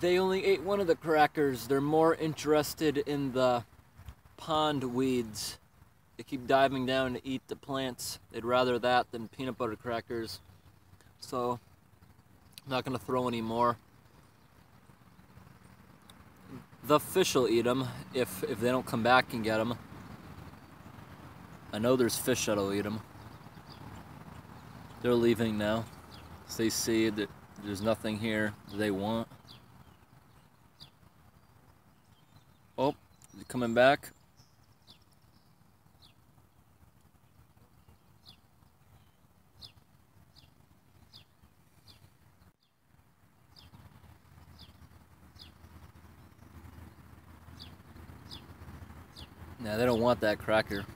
They only ate one of the crackers. They're more interested in the pond weeds. They keep diving down to eat the plants. They'd rather that than peanut butter crackers. So, I'm not going to throw any more. The fish will eat them if, if they don't come back and get them. I know there's fish that'll eat them. They're leaving now. They see that there's nothing here they want. Oh, coming back. Yeah, they don't want that cracker.